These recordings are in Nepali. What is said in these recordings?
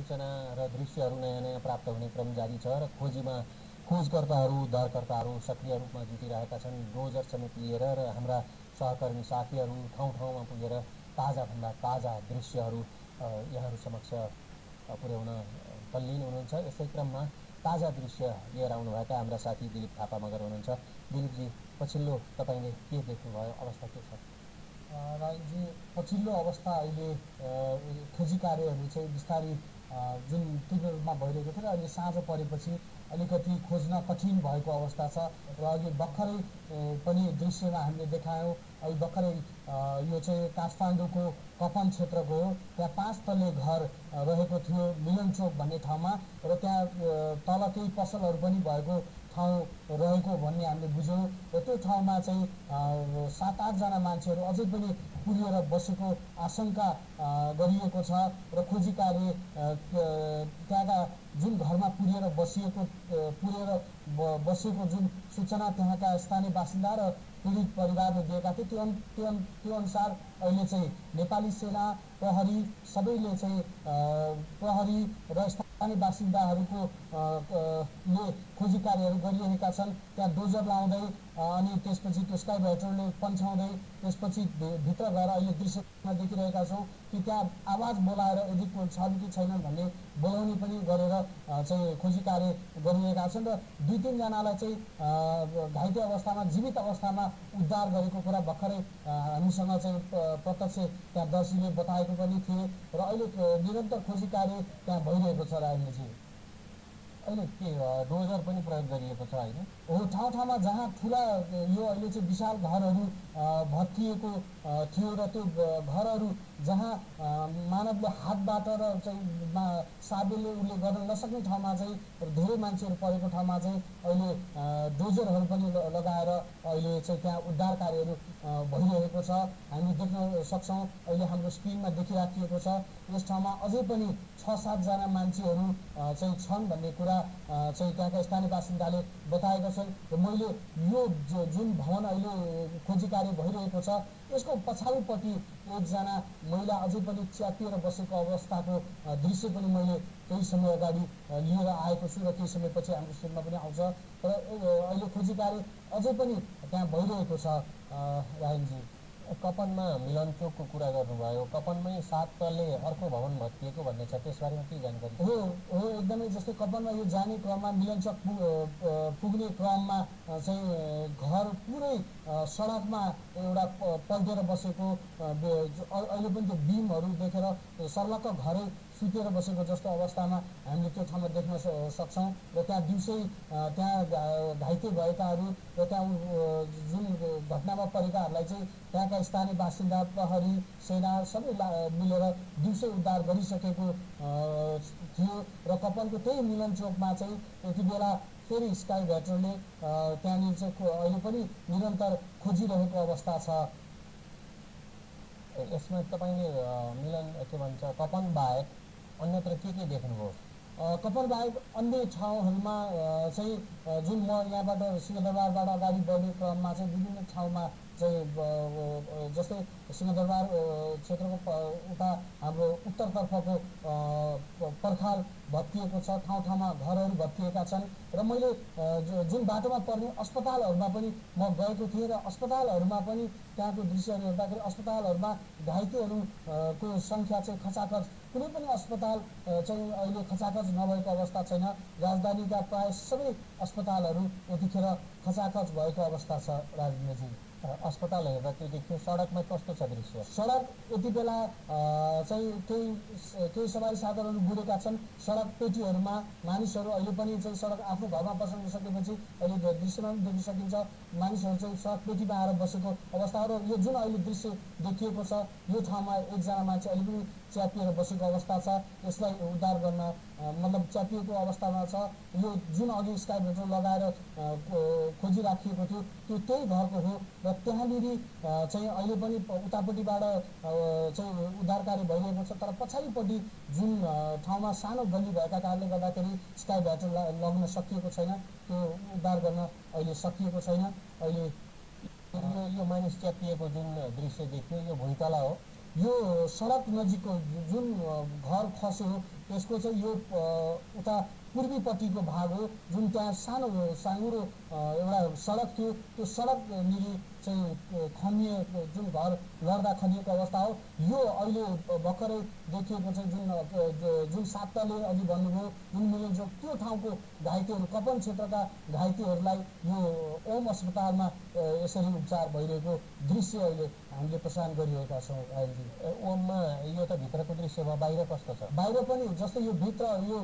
सूचना र दृश्यहरू नयाँ नयाँ प्राप्त हुने क्रम जारी छ र खोजीमा खोजकर्ताहरू उद्धारकर्ताहरू सक्रिय रूपमा जुटिरहेका छन्। डोजर समेत लिएर र हाम्रा सहकर्मी साथीहरू ठाउँ ठाउँमा पुगेर ताजाभन्दा ताजा दृश्यहरू यहाँहरू समक्ष पुर्याउन तल्लिन हुनुहुन्छ। यसै क्रममा ताजा दृश्य लिएर आउनुभएका हाम्रा साथी दिलीप थापा मगर हुनुहुन्छ। दिलीपजी पछिल्लो तपाईँले के देख्नुभयो? अवस्था के छ? राजजी पछिल्लो अवस्था अहिले खोजी कार्यहरू चाहिँ बिस्तारै जुन रूपमा भइरहेको थियो र अहिले साँझ परेपछि अलिकति खोज्न कठिन भएको अवस्था छ र अघि भर्खरै पनि दृश्यमा हामीले देखायौँ। अहिले भर्खरै यो चाहिँ काठमाडौँको कपन क्षेत्रको हो त्यहाँ पाँच तल्ले घर रहेको थियो मिलन चोक भन्ने ठाउँमा र त्यहाँ तल केही पसलहरू पनि भएको ठाउँ रहेको भन्ने हामीले बुझ्यौँ र त्यो ठाउँमा चाहिँ सात आठजना मान्छेहरू अझै पनि पुगेर बसेको आशंका गरिएको छ र खोजी कार्य त्यहाँका जुन घरमा पुगेर बसिएको पुगेर बसेको जुन सूचना त्यहाँका स्थानीय बासिन्दा र पीडित परिवारले दिएका थिए त्यो त्यो त्यो अनुसार अहिले चाहिँ नेपाली सेना प्रहरी सबैले चाहिँ प्रहरी र स्थानीय बासिन्दाहरूको ले खोजी कार्यहरू गरिरहेका छन्। त्यहाँ डोजर लाउँदै अनि त्यसपछि त्यो स्काई भेटरले पन्छाउँदै त्यसपछि भित्र गएर अहिले दृश्यमा देखिरहेका छौँ कि त्यहाँ आवाज बोलाएर यदि छ कि छैनन् भन्ने बोलाउने पनि गरेर चाहिँ खोजी कार्य गरिरहेका छन् र दुई तिनजनालाई चाहिँ घाइते अवस्थामा जीवित अवस्थामा उद्धार गरेको कुरा भर्खरै हामीसँग चाहिँ प्रत्यक्ष त्यहाँ दर्शीले बताएको पनि थिए। र अहिले निरन्तर खोजी कार्य त्यहाँ भइरहेको छ राजनीति अहिले के डोजर पनि प्रयोग गरिएको छ होइन हो ठाउँ ठाउँमा जहाँ ठुला यो अहिले चाहिँ विशाल घरहरू भत्किएको थियो र त्यो घरहरू जहाँ मानवले हातबाट र चाहिँ साबेले उसले गर्न नसक्ने ठाउँमा चाहिँ धेरै मान्छेहरू परेको ठाउँमा चाहिँ अहिले डोजरहरू पनि लगाएर अहिले चाहिँ त्यहाँ उद्धार कार्यहरू भइरहेको छ। हामी देख्न सक्छौँ अहिले हाम्रो स्क्रिनमा देखिराखिएको छ। यस ठाउँमा अझै पनि छ सातजना मान्छेहरू चाहिँ छन् भन्ने कुरा चाहिँ त्यहाँका स्थानीय बासिन्दाले बताएका छन्। र मैले यो जुन भवन अहिले खोजी कार्य भइरहेको छ यसको पछाडिपट्टि एकजना महिला अझै पनि च्यातिएर बसेको अवस्थाको दृश्य पनि मैले केही समय अगाडि लिएर आएको छु र केही समयपछि हाम्रो स्कुलमा पनि आउँछ। र अहिले खोजी कार्य अझै पनि त्यहाँ भइरहेको छ रायनजी। कपनमा मिलन चोकको कुरा गर्नुभयो। कपनमै सात तले अर्को भवन भत्किएको भन्ने छ त्यसबारेमा के जानकारी हो हो एकदमै जस्तै कपनमा यो जाने क्रममा मिलन चोक पुग्ने क्रममा चाहिँ घर पुरै सडकमा एउटा पल्टेर बसेको अहिले पनि त्यो बिमहरू देखेर सर्लक्क घरै सुतेर बसेको जस्तो अवस्थामा हामीले त्यो ठाउँमा देख्न सक्छौँ र त्यहाँ दिउँसै त्यहाँ घाइते भएकाहरू र त्यहाँ जुन घटनामा परेकाहरूलाई चाहिँ त्यहाँका स्थानीय बासिन्दा प्रहरी सेना सबै मिलेर दिउँसै उद्धार गरिसकेको थियो र कपनको त्यही मिलन चोकमा चाहिँ यति बेला फेरि स्काई भेटरले त्यहाँनिर चाहिँ अहिले पनि निरन्तर खोजिरहेको अवस्था छ। यसमा तपाईँले मिलन के भन्छ कपन बाहेक अन्यत्र के के देख्नुभयो कपाल बाहेक अन्य ठाउँहरूमा चाहिँ जुन म यहाँबाट सिंहदरबारबाट अगाडि बढ्ने क्रममा चाहिँ विभिन्न ठाउँमा चाहिँ जस्तै सिंहदरबार क्षेत्रको उता हाम्रो उत्तरतर्फको पर्खाल भत्किएको छ ठाउँ ठाउँमा घरहरू भत्किएका छन्। र मैले जुन बाटोमा पर्ने अस्पतालहरूमा पनि म गएको थिएँ र अस्पतालहरूमा पनि त्यहाँको दृश्यहरू हेर्दाखेरि अस्पतालहरूमा घाइतेहरूको सङ्ख्या चाहिँ खचाखच कुनै पनि अस्पताल चाहिँ अहिले खचाखच नभएको अवस्था छैन। राजधानीका प्रायः सबै अस्पतालहरू यतिखेर खचाखच भएको अवस्था छ राजनीति अस्पताल हेर्दा त्यो देखियो सडकमा कस्तो छ दृश्य? सडक यति बेला चाहिँ केही केही सवारी साधनहरू बुढेका छन्। सडक पेटीहरूमा मानिसहरू अहिले पनि चाहिँ सडक आफ्नो घरमा बसाउन सकेपछि अहिले दृश्यमा पनि देखिन सकिन्छ मानिसहरू चाहिँ सडक पेटीमा आएर बसेको अवस्था र यो जुन अहिले दृश्य देखिएको छ यो ठाउँमा एकजना मान्छे अहिले पनि च्यापिएर बसेको अवस्था छ। यसलाई उद्धार गर्न मतलब च्यापिएको अवस्थामा छ। यो जुन अघि स्काई भेटर लगाएर खोजी राखिएको थियो त्यो त्यही घरको हो र त्यहाँनिर चाहिँ अहिले पनि उतापट्टिबाट चाहिँ उद्धार कार्य भइरहेको छ। तर पछाडिपट्टि जुन ठाउँमा सानो गल्ली भएका कारणले गर्दाखेरि स्काई भेटर लग्न सकिएको छैन। त्यो उद्धार गर्न अहिले सकिएको छैन। अहिले यो मानिस च्यापिएको जुन दृश्य देखियो यो भुइँतला हो। यो सडक नजिकको जुन घर खस्यो यसको चाहिँ यो उता पूर्वीपट्टिको भाग हो जुन त्यहाँ सानो साँगुरो एउटा सडक थियो। त्यो सडक निरी चाहिँ खनिए जुन घर लड्दा खनिएको अवस्था हो यो अहिले भर्खरै देखिएको चाहिँ जुन जुन सातले अघि भन्नुभयो जुन मिलिन्छ त्यो ठाउँको घाइतेहरू कपन क्षेत्रका घाइतेहरूलाई यो ओम अस्पतालमा यसरी उपचार भइरहेको दृश्य अहिले हामीले प्रसारण गरिरहेका छौँ आयोजी ए, ओममा यो त भित्रको दृश्य भयो बाहिर कस्तो छ? बाहिर पनि जस्तै यो भित्र यो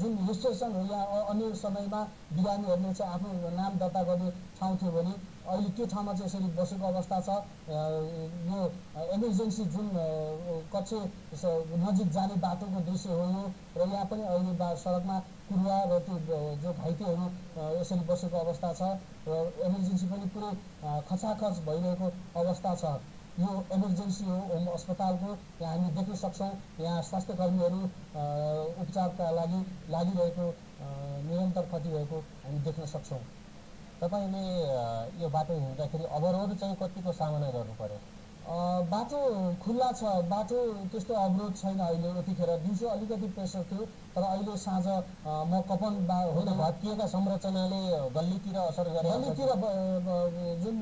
जुन स्टेसन हो या अन्य समयमा बिरामीहरूले चाहिँ आफ्नो नाम दर्ता गर्ने ठाउँ थियो भने अहिले त्यो ठाउँमा चाहिँ यसरी बसेको अवस्था छ। यो इमर्जेन्सी जुन कक्ष नजिक जाने बाटोको दृश्य हो यो र यहाँ पनि अहिले सडकमा कुरुवा र त्यो जो घाइतेहरू यसरी बसेको अवस्था छ र इमर्जेन्सी पनि पुरै खचाखच भइरहेको अवस्था छ। यो इमर्जेन्सी हो होम अस्पतालको यहाँ हामी देख्न सक्छौँ यहाँ स्वास्थ्य कर्मीहरू उपचारका लागि लागिरहेको निरन्तर खटिरहेको हामी देख्न सक्छौँ। तपाईँले यो बाटो हिँड्दाखेरि अवरोध चाहिँ कतिको सामना गर्नु पर्यो बाटो खुल्ला छ बाटो त्यस्तो अवरोध छैन अहिले यतिखेर। दिउँसो अलिकति प्रेसर थियो तर अहिले साँझ म कपन बा होइन भत्किएका संरचनाले गल्लीतिर असर गरे गल्लीतिर जुन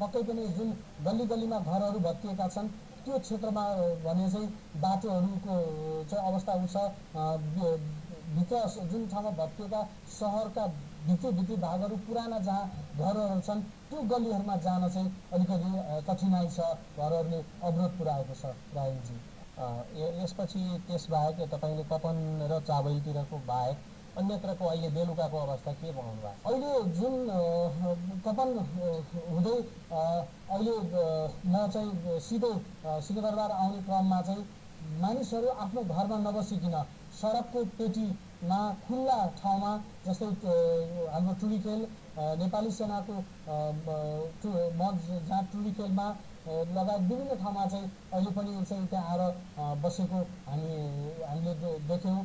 पक्कै पनि जुन गल्ली गल्लीमा घरहरू भत्किएका छन् त्यो क्षेत्रमा भने चाहिँ बाटोहरूको चाहिँ अवस्था उ छ अ, भि- भित्र जुन ठाउँमा भत्किएका सहरका भित्री भित्री भागहरू पुराना जहाँ घरहरू छन् त्यो गल्लीहरूमा जान चाहिँ अलिकति कठिनाइ छ घरहरूले अवरोध पुऱ्याएको छ य- यसपछि त्यसबाहेक तपाईँले कपन र चाबैलतिरको बाहेक अन्यत्रको अहिले बेलुकाको अवस्था के बनाउनु भएको अहिले जुन कपन हुँदै अहिले म चाहिँ सिधै सिंहदरबार आउने क्रममा चाहिँ मानिसहरू आफ्नो घरमा नबसिकन सडकको पेटीमा खुल्ला ठाउँमा जस्तै हाम्रो टुरिखेल अ, नेपाली सेनाको अ, ब- टु- म जहाँ टुरिखेलमा अ, लगायत विभिन्न ठाउँमा चाहिँ अहिले पनि चाहिँ त्यहाँ आएर बसेको हामी हामीले देख्यौँ।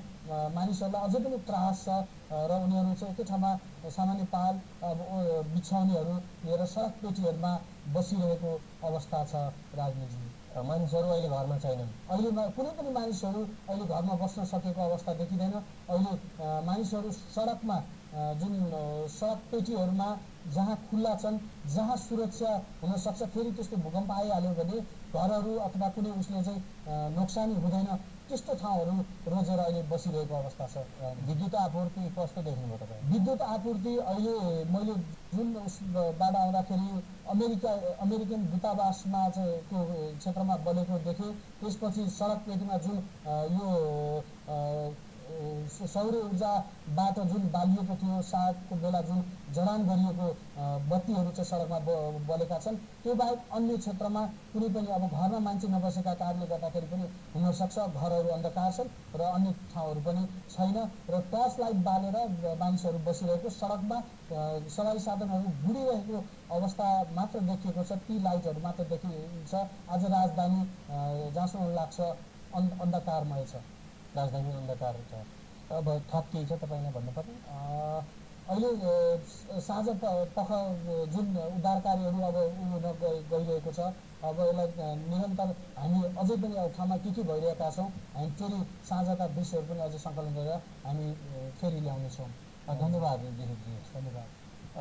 मानिसहरूलाई अझै पनि त्रास छ र उनीहरू चाहिँ एकै ठाउँमा सामान्य पाल अब बिछाउनेहरू लिएर सडक पेटीहरूमा बसिरहेको अवस्था छ राजनीति मानिसहरू अहिले घरमा छैनन्। अहिले कुनै पनि मानिसहरू अहिले घरमा बस्न सकेको अवस्था देखिँदैन। अहिले मानिसहरू सडकमा जुन सडक पेटीहरूमा जहाँ खुल्ला छन् जहाँ सुरक्षा हुनसक्छ फेरि त्यस्तो भूकम्प आइहाल्यो भने घरहरू अथवा कुनै उसले चाहिँ नोक्सानी हुँदैन। त्यस्तो ठाउँहरू रोजेर अहिले बसिरहेको अवस्था छ। विद्युत आपूर्ति कस्तो देख्नुभयो तपाईँ? विद्युत आपूर्ति अहिले मैले जुन उसबाट आउँदाखेरि अमेरिका अमेरिकन दूतावासमा चाहिँ त्यो क्षेत्रमा बनेको देखेँ त्यसपछि सडक पेटीमा जुन यो सौर्य ऊर्जाबाट जुन बालिएको थियो सागको बेला जुन जडान गरिएको बत्तीहरू चाहिँ सडकमा बलेका छन् त्यो बाहेक अन्य क्षेत्रमा कुनै पनि अब घरमा मान्छे नबसेका कारणले गर्दाखेरि पनि हुनसक्छ घरहरू अन्धकार छन् र अन्य ठाउँहरू पनि छैन र टर्च लाइट बालेर मानिसहरू बसिरहेको सडकमा सवारी साधनहरू बुढिरहेको अवस्था मात्र देखिएको छ ती लाइटहरू मात्र देखिन्छ आज राजधानी जहाँसम्म लाग्छ अन् अन्धकारमय छ। राजधानी अन्धकार छ अब थप केही छ तपाईँलाई भन्नुपर्ने। अहिले साँझ पख जुन उद्धार कार्यहरू अब उ हुन गइ- गइरहेको छ अब यसलाई निरन्तर हामी अझै पनि अब ठाउँमा के के भइरहेका छौँ हामी फेरि साँझका दृश्यहरू पनि अझै सङ्कलन गरेर हामी फेरि ल्याउनेछौँ। धन्यवाद दिलीपजी। धन्यवाद।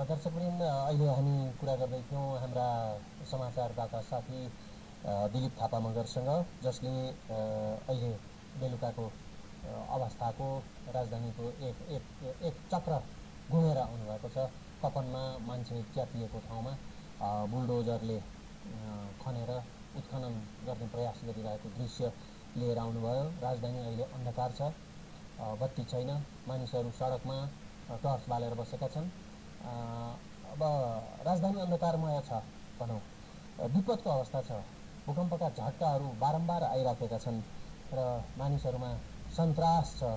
दर्शकवृन्द अहिले हामी कुरा गर्दैथ्यौँ हाम्रा समाचारदाता साथी दिलीप थापा मगरसँग जसले अहिले बेलुकाको अवस्थाको राजधानीको एक एक एक चक्र घुमेर आउनुभएको छ। कपनमा मान्छे च्यातिएको ठाउँमा बुलडोजरले खनेर उत्खनन गर्ने प्रयास गरिरहेको दृश्य लिएर आउनुभयो। राजधानी अहिले अन्धकार छ बत्ती छैन। मानिसहरू सडकमा टर्च बालेर बसेका छन्। अब राजधानी अन्धकारमय छ भनौँ। विपदको अवस्था छ। भूकम्पका झट्काहरू बारम्बार आइराखेका छन् र मानिसहरूमा सन्तास छ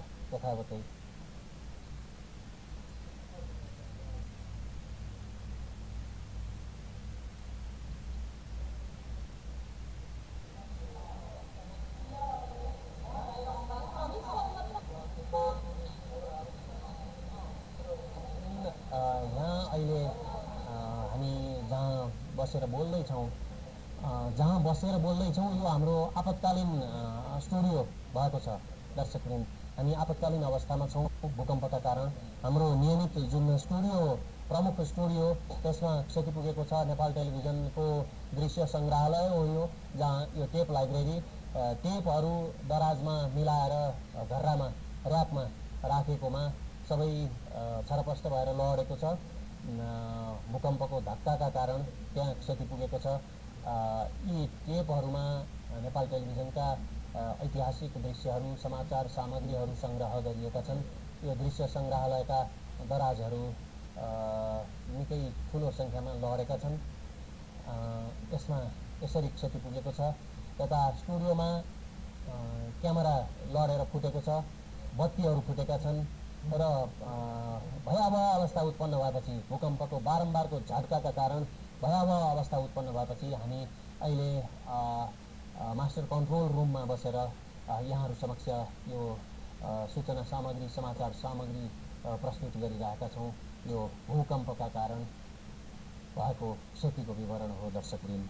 जहाँ बसेर बोल्दैछौँ जहाँ बसेर बोल्दैछौँ यो हाम्रो आपतकालीन स्टुडियो भएको छ। दर्शकवृन्द हामी आपतकालीन अवस्थामा छौँ। भूकम्पका कारण हाम्रो नियमित जुन स्टुडियो प्रमुख स्टुडियो त्यसमा क्षति पुगेको छ नेपाल टेलिभिजनको दृश्य सङ्ग्रहालय हो यो जहाँ यो टेप लाइब्रेरी टेपहरू दराजमा मिलाएर घर्रामा ऱ्यापमा राखेकोमा सबै छरपष्ट भएर लडेको छ। भूकम्पको धक्काका कारण त्यहाँ क्षति पुगेको छ यी टेपहरूमा नेपाल टेलिभिजनका ऐतिहासिक दृश्यहरू समाचार सामग्रीहरू सङ्ग्रह गरिएका छन्। यो दृश्य सङ्ग्रहालयका दराजहरू निकै ठुलो सङ्ख्यामा लडेका छन्। यसमा यसरी क्षति पुगेको छ। यता स्टुडियोमा क्यामेरा लडेर फुटेको छ। बत्तीहरू फुटेका छन् र भयावह अवस्था उत्पन्न भएपछि भूकम्पको बारम्बारको झट्काका कारण भयावह अवस्था उत्पन्न भएपछि हामी अहिले मास्टर कन्ट्रोल रुममा बसेर यहाँहरू समक्ष यो सूचना सामग्री समाचार सामग्री प्रस्तुत गरिरहेका छौँ। यो भूकम्पका कारण भएको क्षतिको विवरण हो दर्शकवृन्द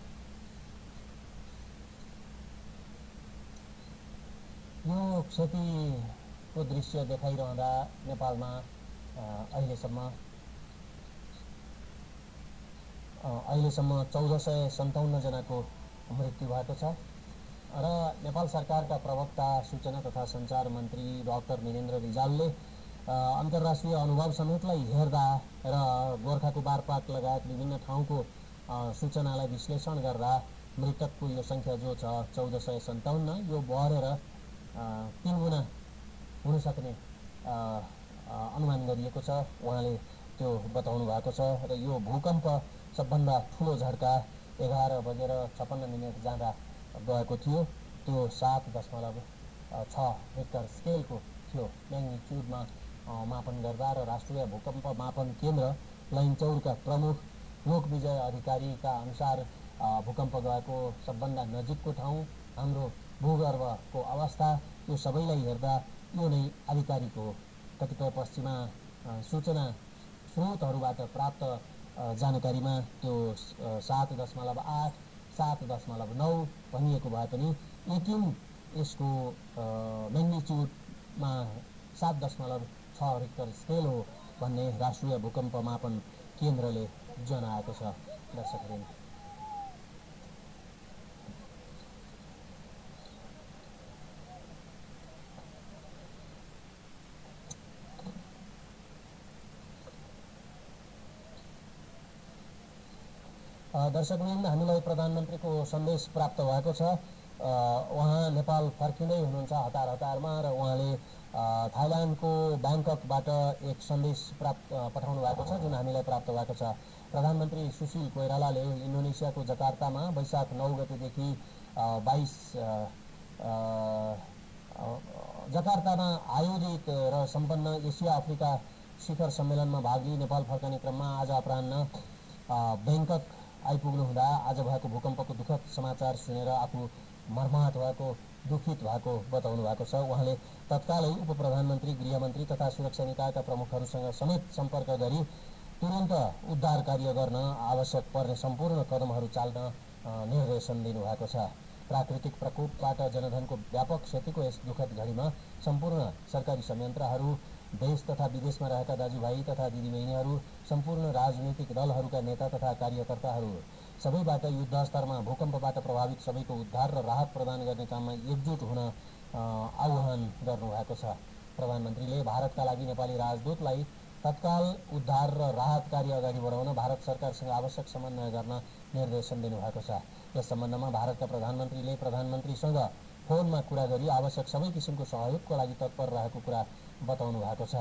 यो क्षतिको दृश्य देखाइरहँदा नेपालमा अहिलेसम्म अहिलेसम्म चौध सय सन्ताउन्नजनाको मृत्यु भएको छ। र नेपाल सरकारका प्रवक्ता सूचना तथा सञ्चार मन्त्री डाक्टर मिनेन्द्र रिजालले अन्तर्राष्ट्रिय अनुभव समेतलाई हेर्दा र गोर्खाको बारपाक लगायत विभिन्न ठाउँको सूचनालाई विश्लेषण गर्दा मृतकको यो सङ्ख्या जो छ चौध सय सन्ताउन्न यो बढेर तिन गुणा हुनसक्ने अनुमान गरिएको छ। उहाँले त्यो बताउनु भएको छ र यो भूकम्प सबभन्दा ठुलो झड्का एघार बजेर छप्पन्न मिनट जाँदा गएको थियो। त्यो सात दशमलव छ हेक्टर स्केलको थियो। म्याग्निच्युडमा मापन गर्दा र राष्ट्रिय भूकम्प मापन केन्द्र लैनचौरका प्रमुख लोकविजय अधिकारीका अनुसार भूकम्प गएको सबभन्दा नजिकको ठाउँ हाम्रो भूगर्भको अवस्था। यो सबैलाई हेर्दा यो नै आधिकारिक कतिपय पश्चिमा सूचना स्रोतहरूबाट प्राप्त जानकारीमा त्यो सात दशमलव आठ सात दशमलव नौ भनिएको भए पनि यकिन यसको म्याग्निच्युडमा सात दशमलव छ रिक्टर स्केल हो भन्ने राष्ट्रिय भूकम्प मापन केन्द्रले जनाएको छ दर्शकहरू। दर्शकवृन्द हामीलाई प्रधानमन्त्रीको सन्देश प्राप्त भएको छ। उहाँ नेपाल फर्किँदै हुनुहुन्छ हतार हतारमा र उहाँले थाइल्यान्डको ब्याङ्ककबाट एक सन्देश प्राप्त पठाउनु भएको छ जुन हामीलाई प्राप्त भएको छ। प्रधानमन्त्री सुशील कोइरालाले इन्डोनेसियाको जकार्तामा वैशाख नौ गतेदेखि बाइस जकार्तामा आयोजित र सम्पन्न एसिया अफ्रिका शिखर सम्मेलनमा भाग लिई नेपाल फर्कने क्रममा आज अपरान्न ब्याङ्कक आइपुग्नु हुँदा आज भएको भूकम्पको दुःखद समाचार सुनेर आफू मर्माहत भएको दुखित भएको बताउनु भएको छ। उहाँले तत्कालै उप प्रधानमन्त्री गृहमन्त्री तथा सुरक्षा निकायका प्रमुखहरूसँग समेत सम्पर्क गरी तुरन्त उद्धार कार्य गर्न आवश्यक पर्ने सम्पूर्ण कदमहरू चाल्न निर्देशन दिनुभएको छ। प्राकृतिक प्रकोपबाट जनधनको व्यापक क्षतिको यस दुःखद घडीमा सम्पूर्ण सरकारी संयन्त्रहरू देश तथा विदेशमा रहेका दाजुभाइ तथा दिदीबहिनीहरू सम्पूर्ण राजनैतिक दलहरूका नेता तथा कार्यकर्ताहरू सबैबाट युद्ध स्तरमा भूकम्पबाट प्रभावित सबैको उद्धार र राहत प्रदान गर्ने काममा एकजुट हुन आह्वान गर्नुभएको छ। प्रधानमन्त्रीले भारतका लागि नेपाली राजदूतलाई तत्काल उद्धार र राहत कार्य अगाडि बढाउन भारत सरकारसँग आवश्यक समन्वय गर्न निर्देशन दिनुभएको छ। यस सम्बन्धमा भारतका प्रधानमन्त्रीले प्रधानमन्त्रीसँग फोनमा कुरा गरी आवश्यक सबै किसिमको सहयोगको लागि तत्पर रहेको कुरा बताउनु भएको छ।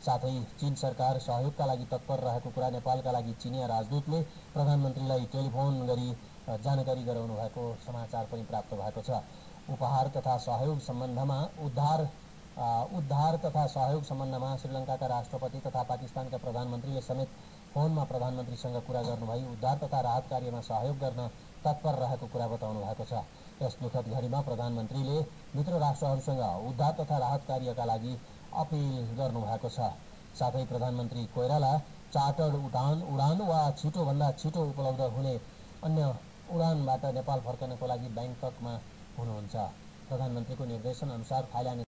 साथै चिन सरकार सहयोगका लागि तत्पर रहेको कुरा नेपालका लागि चिनिया राजदूतले प्रधानमन्त्रीलाई टेलिफोन गरी जानकारी गराउनु भएको समाचार पनि प्राप्त भएको छ। उपहार तथा सहयोग सम्बन्धमा उद्धार उद्धार तथा सहयोग सम्बन्धमा श्रीलङ्काका राष्ट्रपति तथा पाकिस्तानका प्रधानमन्त्रीले समेत फोनमा प्रधानमन्त्रीसँग कुरा गर्नुभई उद्धार तथा राहत कार्यमा सहयोग गर्न तत्पर रहेको कुरा बताउनु भएको छ। यस दुःखद घडीमा प्रधानमन्त्रीले मित्र राष्ट्रहरूसँग उद्धार तथा राहत कार्यका लागि अपिल गर्नुभएको छ। साथै प्रधानमन्त्री कोइराला चार्टर्ड उडान उडान वा छिटोभन्दा छिटो उपलब्ध हुने अन्य उडानबाट नेपाल फर्कनको लागि ब्याङ्ककमा हुनुहुन्छ। प्रधानमन्त्रीको निर्देशन अनुसार थाइल्यान्ड